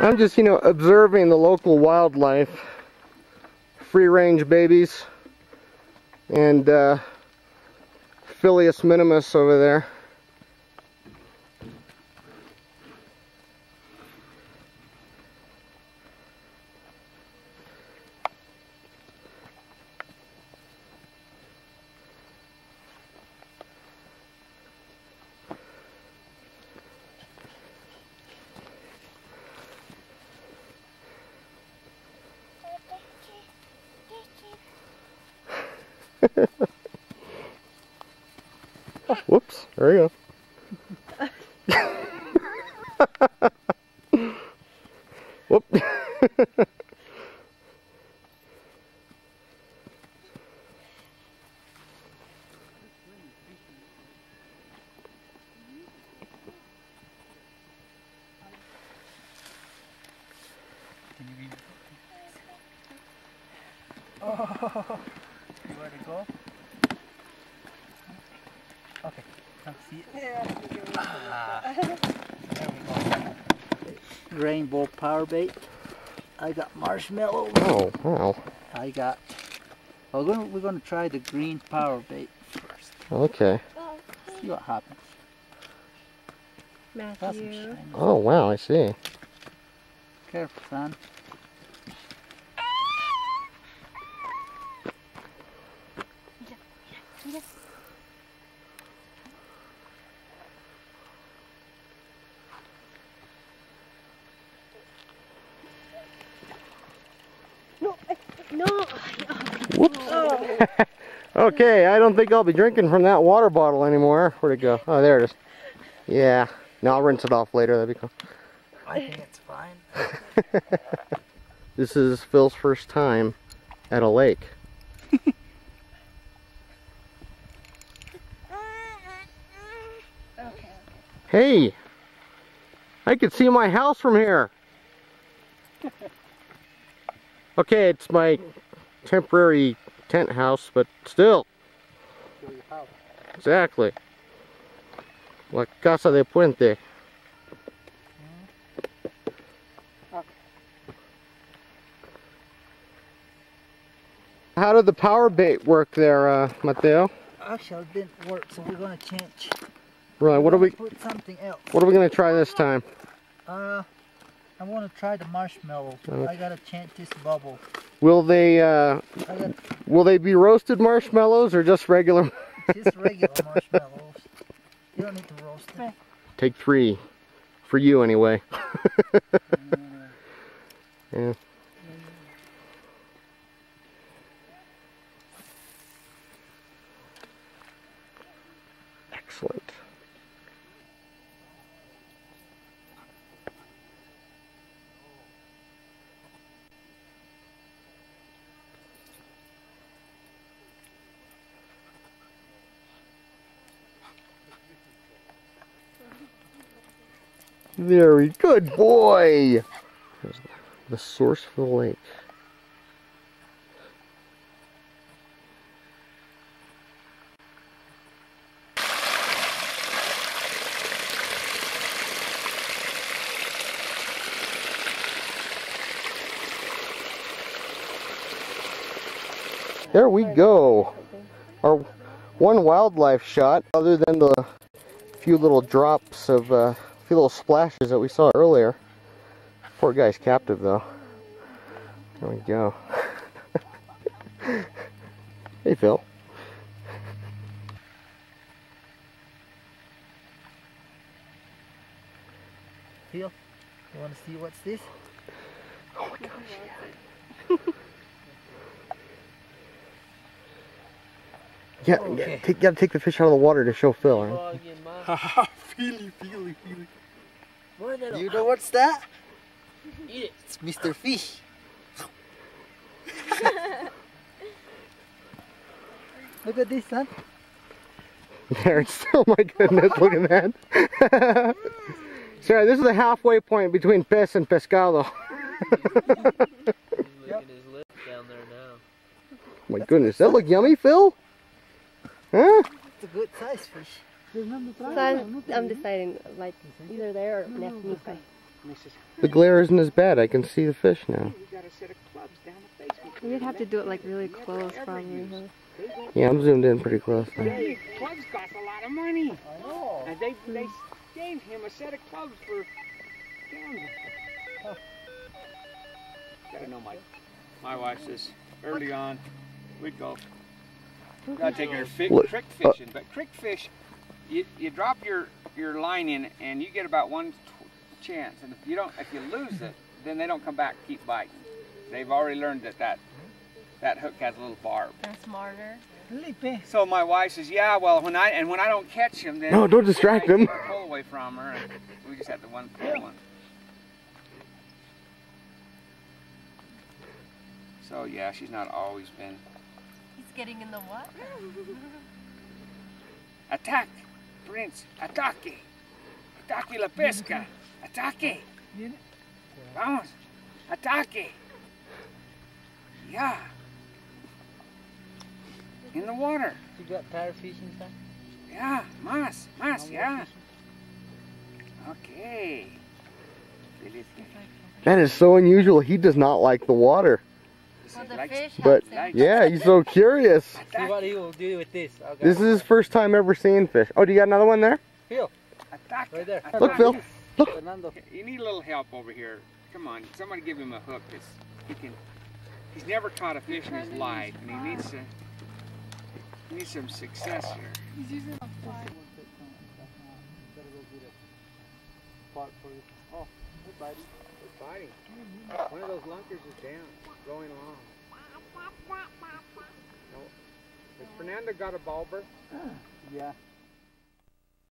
I'm just, you know, observing the local wildlife. Free range babies. And uh, minimus over there. Whoops, there you go. Whoop. Oh, where to go? Okay, come see it. Ah, there we go. Rainbow power bait. I got marshmallow. Oh, wow. I got. We're gonna we're gonna try the green power bait first. Okay. See what happens. Matthew. Oh, wow, I see. Careful, son. No, I- no. Whoops. okay, I don't think I'll be drinking from that water bottle anymore. Where'd it go? Oh, there it is. Yeah. No, I'll rinse it off later. That'd be cool. I think it's fine. This is Phil's first time at a lake. Okay. Hey! I can see my house from here. Okay, it's my temporary tent house, but still. Show you how. Exactly. La casa de puente. How did the power bait work there, uh, Mateo? Actually, it didn't work, so we're gonna change. Right, what are we Put something else. what are we gonna try this time? Uh, I want to try the marshmallow. I gotta change this bubble. Will they uh, I got will they be roasted marshmallows or just regular? just regular marshmallows. You don't need to roast them. Take three, for you anyway. yeah. Very good boy. The source for the lake. There we go. Our one wildlife shot, other than the few little drops of, uh, few little splashes that we saw earlier. Poor guy's captive though. There we go. hey Phil. Phil, you want to see what's this? Oh my gosh. Yeah, yeah, Okay. take, gotta take the fish out of the water to show Phil. Right? feely, feely, feely. You know what's that? Eat it. It's Mr. Fish. Look at this, son. There, it's oh my goodness, look at that. Sorry, this is the halfway point between pez and pescado. Yep. his lip down there now. my goodness, that look yummy, Phil? Huh? It's a good size fish. So I'm, I'm deciding, like, either there or next Nephi. And The glare isn't as bad. I can see the fish now. we got a set of clubs down the basement. You'd have to do it like really close, probably. huh? Yeah, I'm zoomed in pretty close now. Hey, clubs cost a lot of money. I know. And they they gave him a set of clubs for gambling. Gotta know my my wife says early on we'd go gotta take her fi- What- crick uh, fishing, but crick fish you, you drop your your line in and you get about one tw- chance, and if you don't if you lose it, then they don't come back and keep biting. They've already learned that that that hook has a little barb. They're smarter. So my wife says, "Yeah, well, when I and when I don't catch him, then No, don't distract I him. Pull away from her, and we just had the one pull one. So yeah, she's not always been He's getting in the what? attack, Prince, ataque, ataque la pesca, ataque. Vamos, ataque. Yeah. In the water. You got tired fishing, son? Yeah, más, más, yeah. Okay. That is so unusual. He does not like the water. Well, the Likes- fish But yeah, he's so curious. See what he will do with this. I This is his first time ever seeing fish. Oh, do you got another one there? Phil, Ataque. right there. Look, Phil. Look. Fernando. You need a little help over here. Come on, somebody give him a hook. It's, he can. He's never caught a fish in his life, and he needs to. He needs some success here. Oh, hey, buddy. It's biting. One of those lunkers is down, going along. No. Has Fernando got a bulber? Yeah.